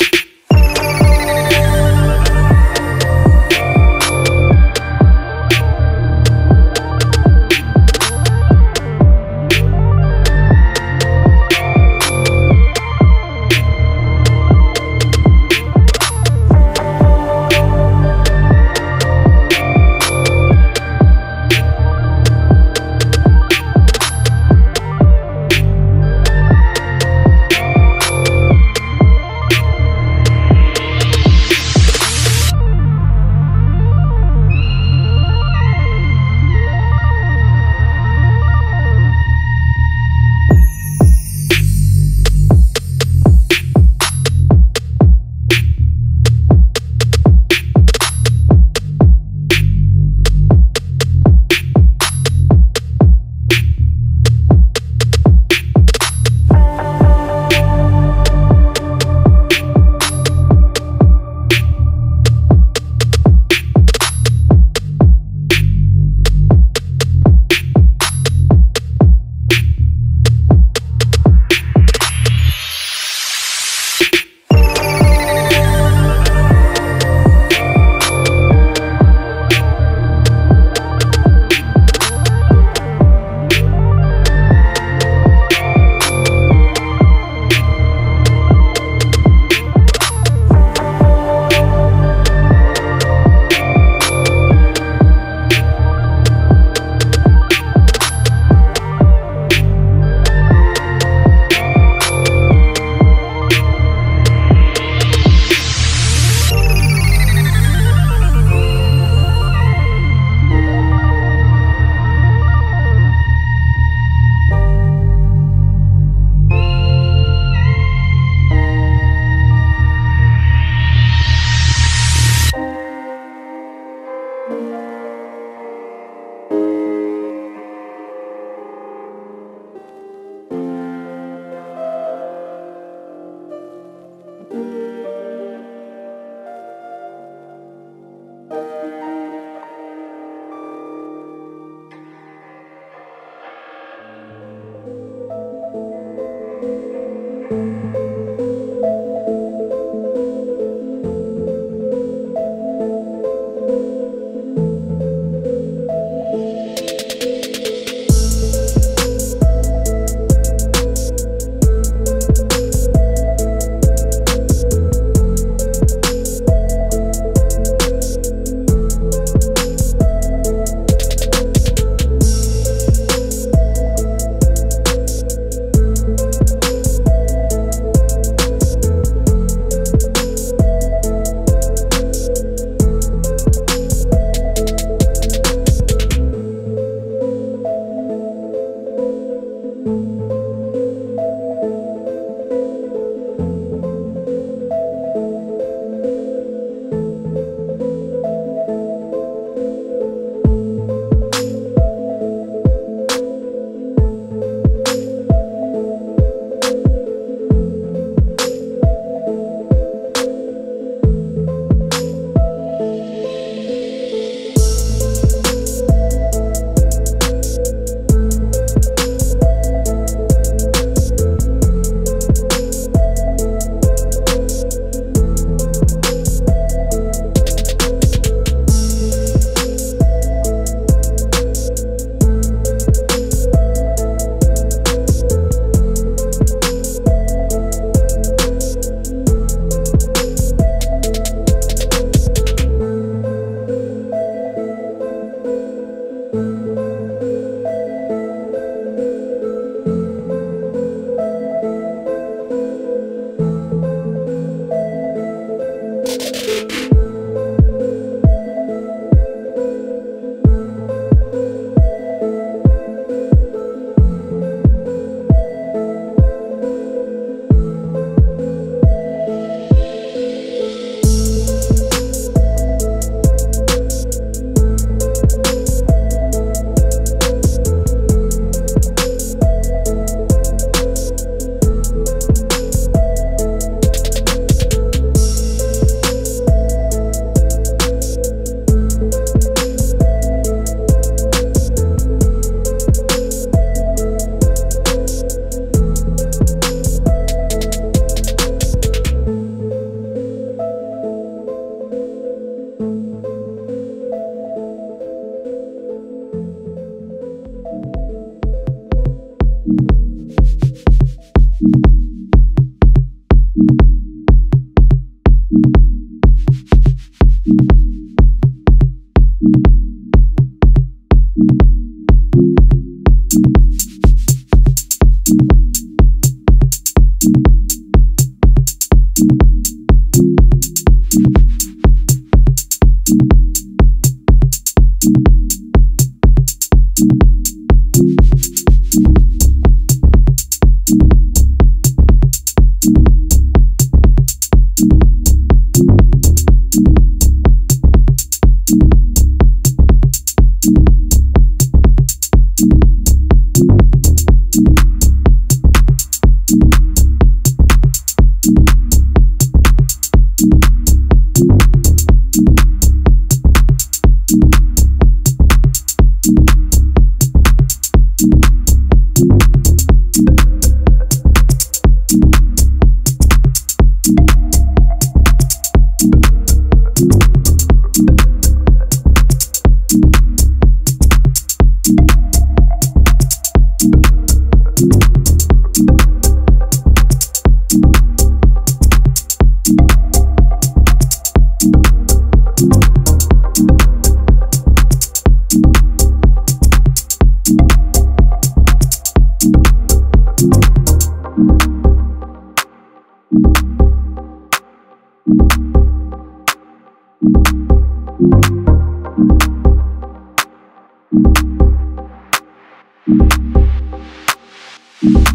you you